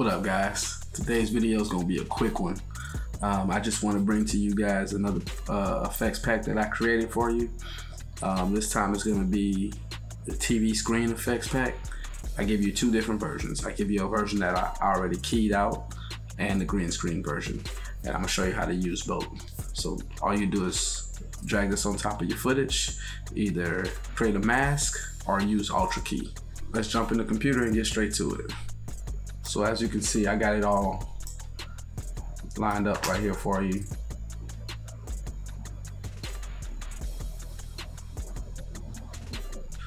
What up guys? Today's video is going to be a quick one. Um, I just want to bring to you guys another uh, effects pack that I created for you. Um, this time it's going to be the TV screen effects pack. I give you two different versions. I give you a version that I already keyed out and the green screen version. And I'm going to show you how to use both. So all you do is drag this on top of your footage, either create a mask or use Ultra Key. Let's jump in the computer and get straight to it. So as you can see, I got it all lined up right here for you.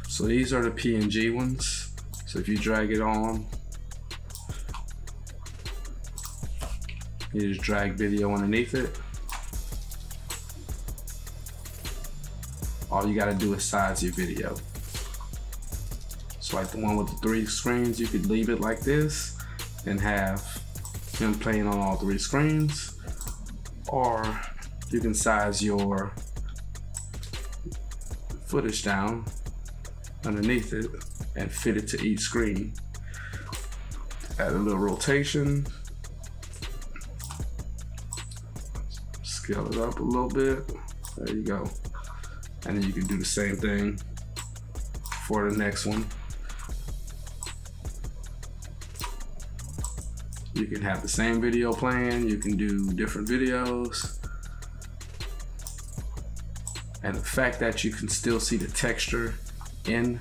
So these are the PNG ones. So if you drag it on, you just drag video underneath it. All you gotta do is size your video. So like the one with the three screens, you could leave it like this and have him playing on all three screens. Or you can size your footage down underneath it and fit it to each screen. Add a little rotation. Scale it up a little bit. There you go. And then you can do the same thing for the next one You can have the same video playing, you can do different videos. And the fact that you can still see the texture in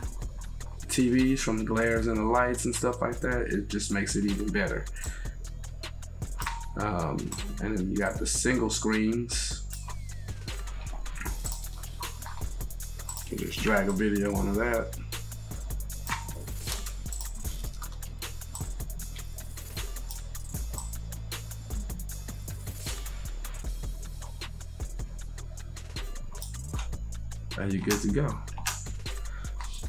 TVs from the glares and the lights and stuff like that, it just makes it even better. Um, and then you got the single screens. You just drag a video onto that. And you're good to go.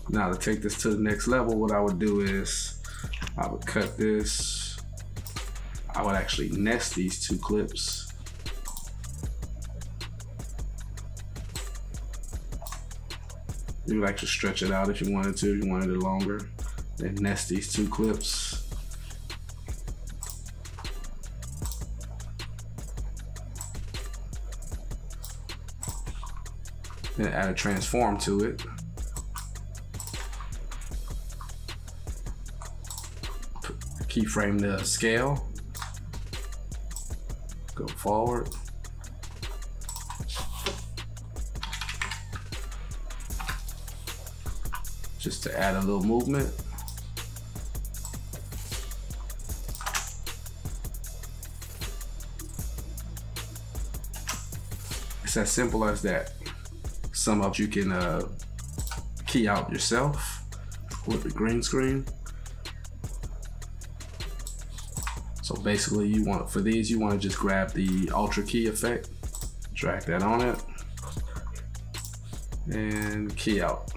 Now to take this to the next level, what I would do is I would cut this. I would actually nest these two clips. You would actually stretch it out if you wanted to, if you wanted it longer. Then nest these two clips. Then add a transform to it. Keyframe the scale. Go forward. Just to add a little movement. It's as simple as that. Some of you can uh, key out yourself with the green screen. So basically you want, for these, you want to just grab the ultra key effect, drag that on it, and key out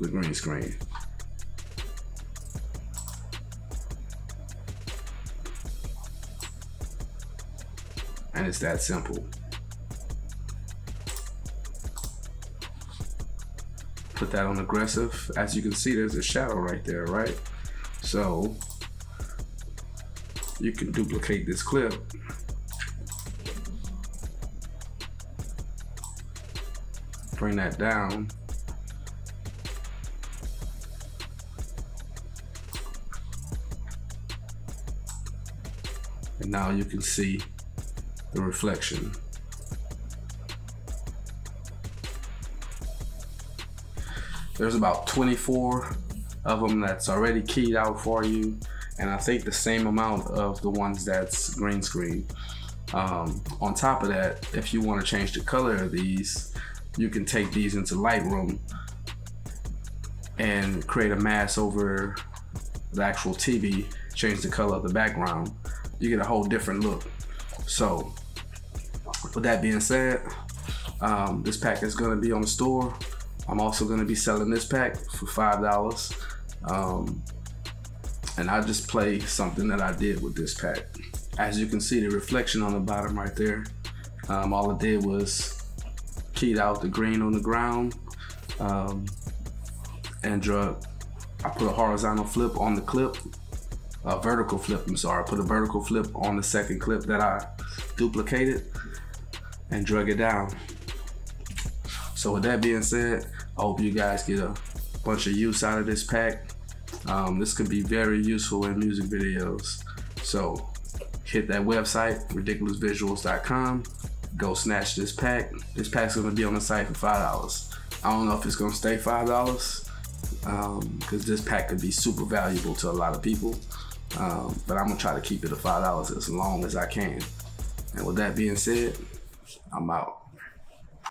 the green screen. And it's that simple. Put that on aggressive. As you can see, there's a shadow right there, right? So you can duplicate this clip. Bring that down. And now you can see the reflection There's about 24 of them that's already keyed out for you. And I think the same amount of the ones that's green screen. Um, on top of that, if you want to change the color of these, you can take these into Lightroom and create a mask over the actual TV, change the color of the background. You get a whole different look. So, with that being said, um, this pack is going to be on the store I'm also gonna be selling this pack for $5. Um, and I just play something that I did with this pack. As you can see the reflection on the bottom right there, um, all I did was keyed out the green on the ground um, and drug, I put a horizontal flip on the clip a vertical flip, I'm sorry, I put a vertical flip on the second clip that I duplicated and drug it down. So with that being said, I hope you guys get a bunch of use out of this pack. Um, this could be very useful in music videos. So hit that website, ridiculosvisuals.com. Go snatch this pack. This pack's gonna be on the site for five dollars. I don't know if it's gonna stay five dollars because um, this pack could be super valuable to a lot of people. Um, but I'm gonna try to keep it at five dollars as long as I can. And with that being said, I'm out.